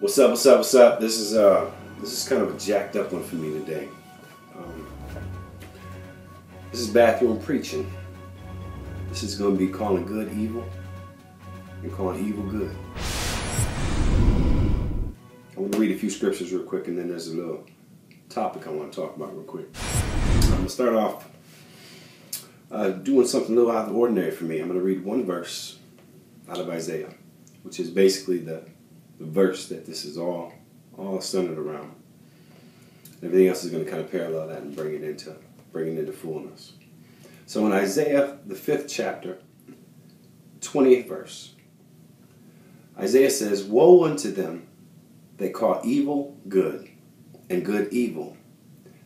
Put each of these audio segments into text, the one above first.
What's up? What's up? What's up? This is uh, this is kind of a jacked up one for me today. Um, this is bathroom preaching. This is going to be calling good evil and calling evil good. I want to read a few scriptures real quick, and then there's a little topic I want to talk about real quick. I'm going to start off uh, doing something a little out of the ordinary for me. I'm going to read one verse out of Isaiah, which is basically the the verse that this is all all centered around. Everything else is going to kind of parallel that and bring it into bring it into fullness. So in Isaiah, the fifth chapter, 20th verse, Isaiah says, Woe unto them that call evil good, and good evil,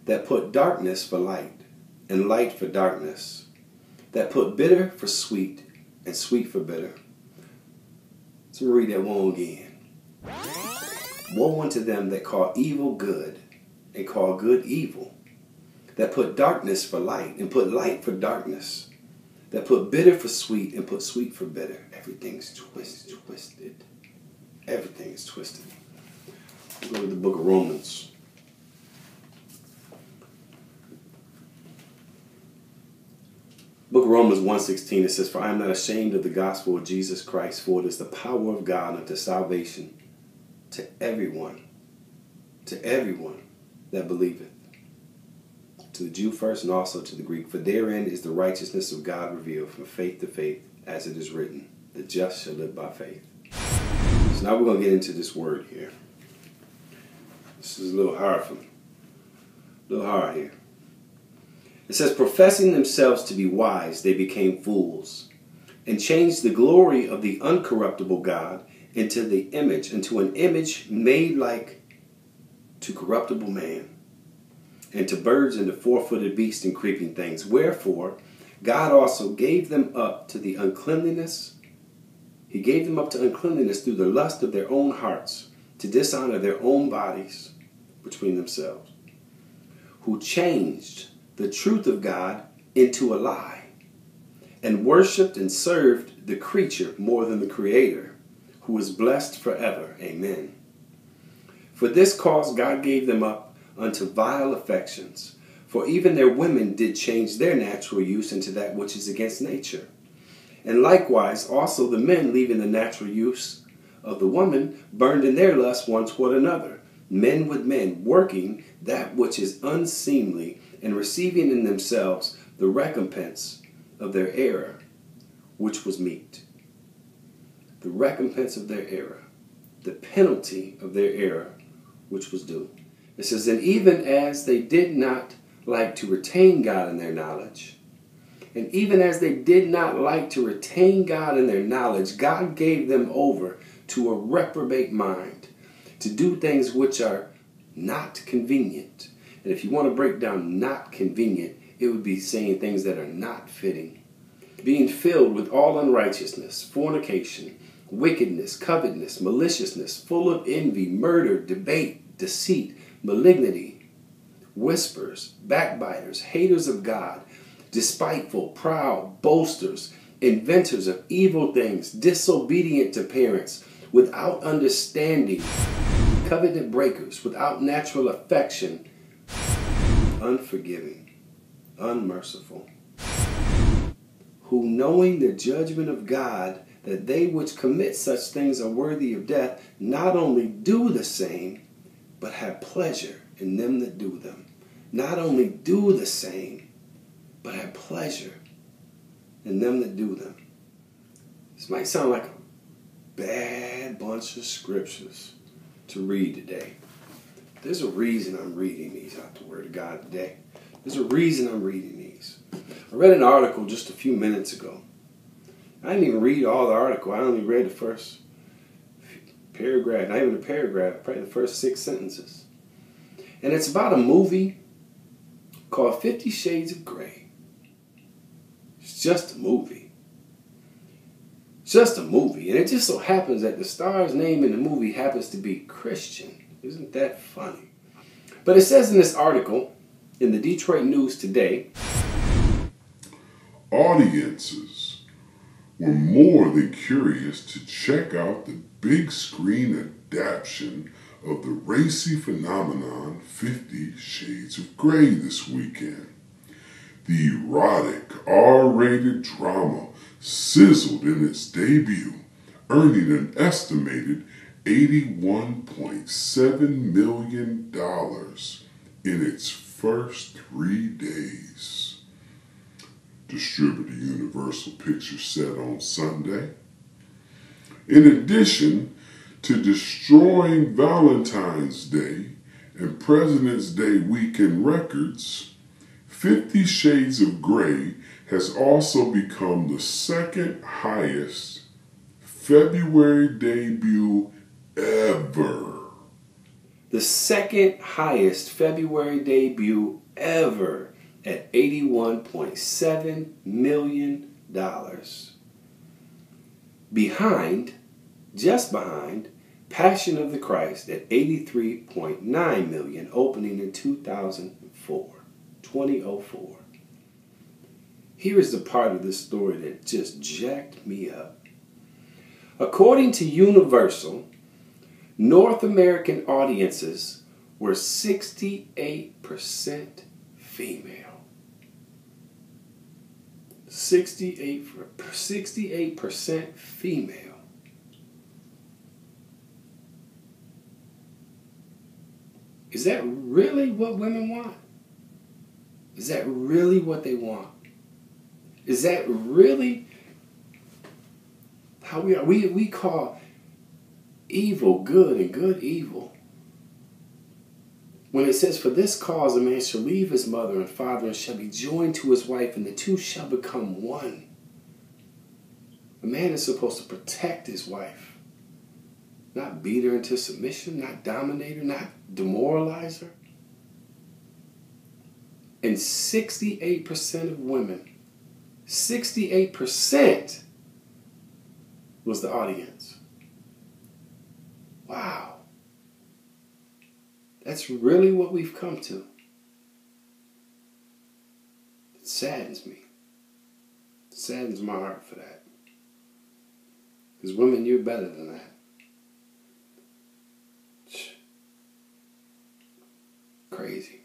that put darkness for light, and light for darkness, that put bitter for sweet, and sweet for bitter. So read that one again. Woe unto them that call evil good and call good evil, that put darkness for light and put light for darkness, that put bitter for sweet and put sweet for bitter. Everything's twisted, twisted. Everything is twisted. We'll go to the book of Romans. Book of Romans 1.16, it says, For I am not ashamed of the gospel of Jesus Christ, for it is the power of God unto salvation to everyone, to everyone that believeth, to the Jew first and also to the Greek. For therein is the righteousness of God revealed from faith to faith, as it is written, the just shall live by faith. So now we're going to get into this word here. This is a little hard for me. A little hard here. It says, professing themselves to be wise, they became fools, and changed the glory of the uncorruptible God into the image, into an image made like to corruptible man, and to birds and to four footed beasts and creeping things. Wherefore, God also gave them up to the uncleanliness. He gave them up to uncleanliness through the lust of their own hearts, to dishonor their own bodies between themselves, who changed the truth of God into a lie, and worshiped and served the creature more than the Creator who is blessed forever. Amen. For this cause God gave them up unto vile affections. For even their women did change their natural use into that which is against nature. And likewise also the men, leaving the natural use of the woman, burned in their lust one toward another, men with men, working that which is unseemly, and receiving in themselves the recompense of their error, which was meet the recompense of their error, the penalty of their error, which was due. It says, And even as they did not like to retain God in their knowledge, and even as they did not like to retain God in their knowledge, God gave them over to a reprobate mind to do things which are not convenient. And if you want to break down not convenient, it would be saying things that are not fitting. Being filled with all unrighteousness, fornication, wickedness, covetousness, maliciousness, full of envy, murder, debate, deceit, malignity, whispers, backbiters, haters of God, despiteful, proud, boasters, inventors of evil things, disobedient to parents, without understanding, covenant breakers, without natural affection, unforgiving, unmerciful, who knowing the judgment of God, that they which commit such things are worthy of death not only do the same, but have pleasure in them that do them. Not only do the same, but have pleasure in them that do them. This might sound like a bad bunch of scriptures to read today. There's a reason I'm reading these out the Word of God today. There's a reason I'm reading these. I read an article just a few minutes ago I didn't even read all the article. I only read the first paragraph, not even a paragraph, probably the first six sentences. And it's about a movie called Fifty Shades of Grey. It's just a movie. It's just a movie. And it just so happens that the star's name in the movie happens to be Christian. Isn't that funny? But it says in this article in the Detroit News today audiences were more than curious to check out the big screen adaptation of the racy phenomenon Fifty Shades of Grey this weekend. The erotic R rated drama sizzled in its debut, earning an estimated $81.7 million in its first three days. Distributor Universal Pictures set on Sunday. In addition to destroying Valentine's Day and President's Day weekend records, Fifty Shades of Grey has also become the second highest February debut ever. The second highest February debut ever at $81.7 million. Behind, just behind, Passion of the Christ at 83.9 million, opening in 2004. 2004. Here is the part of this story that just jacked me up. According to Universal, North American audiences were 68% female. 68, 68% female. Is that really what women want? Is that really what they want? Is that really how we are? We, we call evil good and good evil. When it says, For this cause a man shall leave his mother and father and shall be joined to his wife, and the two shall become one. A man is supposed to protect his wife, not beat her into submission, not dominate her, not demoralize her. And 68% of women, 68% was the audience. Wow. That's really what we've come to. It saddens me. It saddens my heart for that. Because women, you're better than that. Crazy.